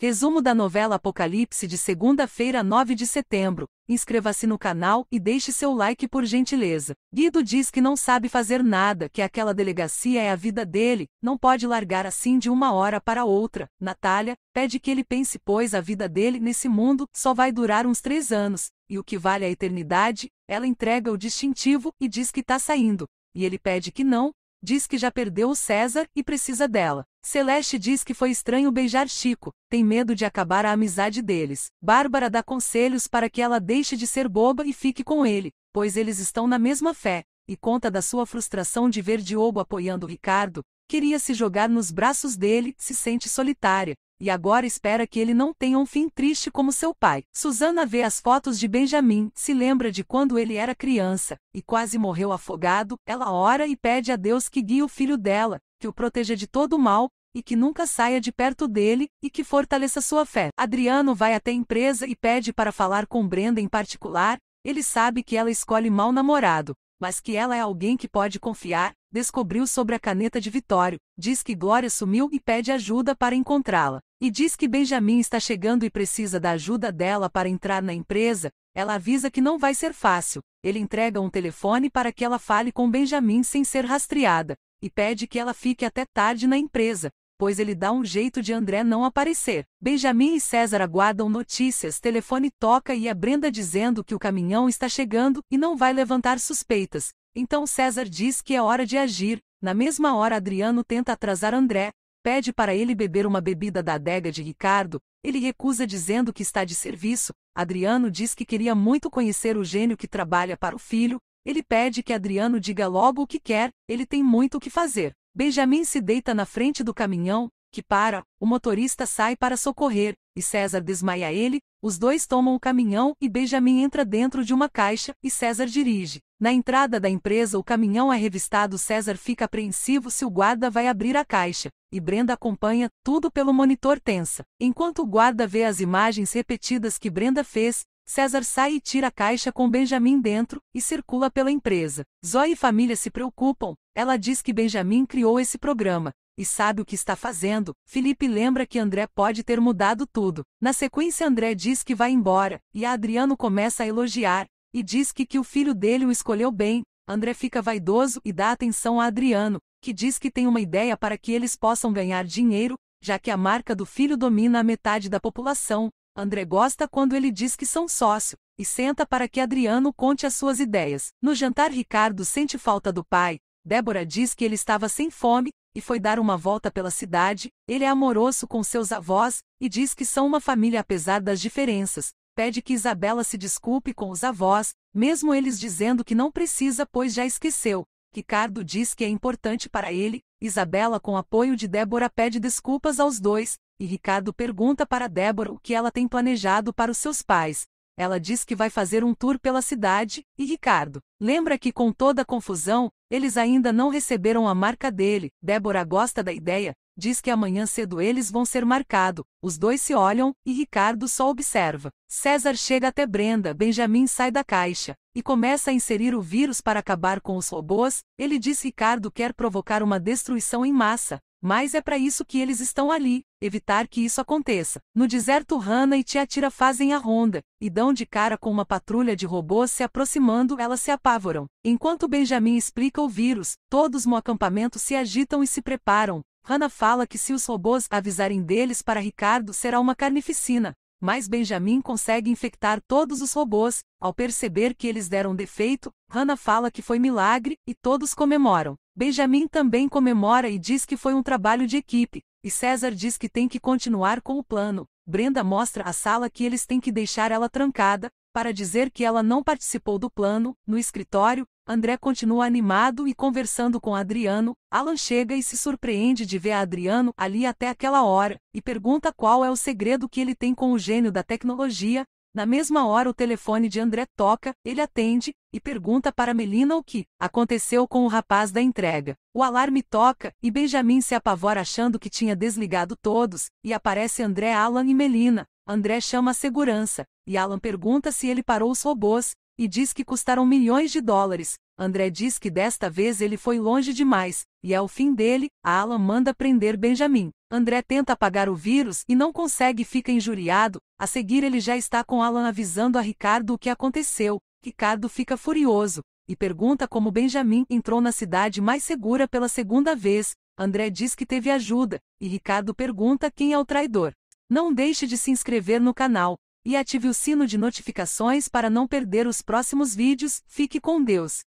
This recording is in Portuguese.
Resumo da novela Apocalipse de segunda-feira, 9 de setembro. Inscreva-se no canal e deixe seu like por gentileza. Guido diz que não sabe fazer nada, que aquela delegacia é a vida dele, não pode largar assim de uma hora para outra. Natália pede que ele pense, pois a vida dele nesse mundo só vai durar uns três anos, e o que vale a eternidade, ela entrega o distintivo e diz que tá saindo. E ele pede que não, diz que já perdeu o César e precisa dela. Celeste diz que foi estranho beijar Chico, tem medo de acabar a amizade deles. Bárbara dá conselhos para que ela deixe de ser boba e fique com ele, pois eles estão na mesma fé, e conta da sua frustração de ver Diogo apoiando Ricardo, queria se jogar nos braços dele, se sente solitária, e agora espera que ele não tenha um fim triste como seu pai. Susana vê as fotos de Benjamin, se lembra de quando ele era criança, e quase morreu afogado, ela ora e pede a Deus que guie o filho dela, que o proteja de todo o mal, e que nunca saia de perto dele, e que fortaleça sua fé. Adriano vai até a empresa e pede para falar com Brenda em particular, ele sabe que ela escolhe mal namorado, mas que ela é alguém que pode confiar, descobriu sobre a caneta de Vitório, diz que Glória sumiu e pede ajuda para encontrá-la. E diz que Benjamin está chegando e precisa da ajuda dela para entrar na empresa, ela avisa que não vai ser fácil. Ele entrega um telefone para que ela fale com Benjamin sem ser rastreada, e pede que ela fique até tarde na empresa, pois ele dá um jeito de André não aparecer. Benjamin e César aguardam notícias, telefone toca e a Brenda dizendo que o caminhão está chegando e não vai levantar suspeitas. Então César diz que é hora de agir. Na mesma hora Adriano tenta atrasar André, pede para ele beber uma bebida da adega de Ricardo, ele recusa dizendo que está de serviço. Adriano diz que queria muito conhecer o gênio que trabalha para o filho, ele pede que Adriano diga logo o que quer, ele tem muito o que fazer. Benjamin se deita na frente do caminhão, que para, o motorista sai para socorrer, e César desmaia ele, os dois tomam o caminhão e Benjamin entra dentro de uma caixa, e César dirige. Na entrada da empresa o caminhão é revistado César fica apreensivo se o guarda vai abrir a caixa, e Brenda acompanha, tudo pelo monitor tensa. Enquanto o guarda vê as imagens repetidas que Brenda fez, César sai e tira a caixa com Benjamin dentro, e circula pela empresa. Zoe e família se preocupam, ela diz que Benjamin criou esse programa, e sabe o que está fazendo. Felipe lembra que André pode ter mudado tudo. Na sequência André diz que vai embora, e Adriano começa a elogiar, e diz que, que o filho dele o escolheu bem. André fica vaidoso e dá atenção a Adriano, que diz que tem uma ideia para que eles possam ganhar dinheiro, já que a marca do filho domina a metade da população, André gosta quando ele diz que são sócio, e senta para que Adriano conte as suas ideias. No jantar, Ricardo sente falta do pai. Débora diz que ele estava sem fome e foi dar uma volta pela cidade. Ele é amoroso com seus avós e diz que são uma família apesar das diferenças. Pede que Isabela se desculpe com os avós, mesmo eles dizendo que não precisa, pois já esqueceu. Ricardo diz que é importante para ele. Isabela, com apoio de Débora, pede desculpas aos dois, e Ricardo pergunta para Débora o que ela tem planejado para os seus pais. Ela diz que vai fazer um tour pela cidade, e Ricardo lembra que com toda a confusão, eles ainda não receberam a marca dele. Débora gosta da ideia, diz que amanhã cedo eles vão ser marcado. Os dois se olham, e Ricardo só observa. César chega até Brenda, Benjamin sai da caixa, e começa a inserir o vírus para acabar com os robôs. Ele diz Ricardo quer provocar uma destruição em massa, mas é para isso que eles estão ali, evitar que isso aconteça. No deserto Hannah e Tiatira fazem a ronda, e dão de cara com uma patrulha de robôs se aproximando elas se apavoram. Enquanto Benjamin explica o vírus, todos no acampamento se agitam e se preparam. Hannah fala que se os robôs avisarem deles para Ricardo será uma carnificina, mas Benjamin consegue infectar todos os robôs. Ao perceber que eles deram defeito, Hannah fala que foi milagre, e todos comemoram. Benjamin também comemora e diz que foi um trabalho de equipe, e César diz que tem que continuar com o plano. Brenda mostra a sala que eles têm que deixar ela trancada, para dizer que ela não participou do plano. No escritório, André continua animado e conversando com Adriano. Alan chega e se surpreende de ver Adriano ali até aquela hora, e pergunta qual é o segredo que ele tem com o gênio da tecnologia. Na mesma hora o telefone de André toca, ele atende, e pergunta para Melina o que aconteceu com o rapaz da entrega. O alarme toca, e Benjamin se apavora achando que tinha desligado todos, e aparece André, Alan e Melina. André chama a segurança, e Alan pergunta se ele parou os robôs, e diz que custaram milhões de dólares. André diz que desta vez ele foi longe demais, e ao fim dele, Alan manda prender Benjamin. André tenta apagar o vírus e não consegue e fica injuriado. A seguir, ele já está com Alan avisando a Ricardo o que aconteceu. Ricardo fica furioso e pergunta como Benjamin entrou na cidade mais segura pela segunda vez. André diz que teve ajuda, e Ricardo pergunta quem é o traidor. Não deixe de se inscrever no canal e ative o sino de notificações para não perder os próximos vídeos. Fique com Deus!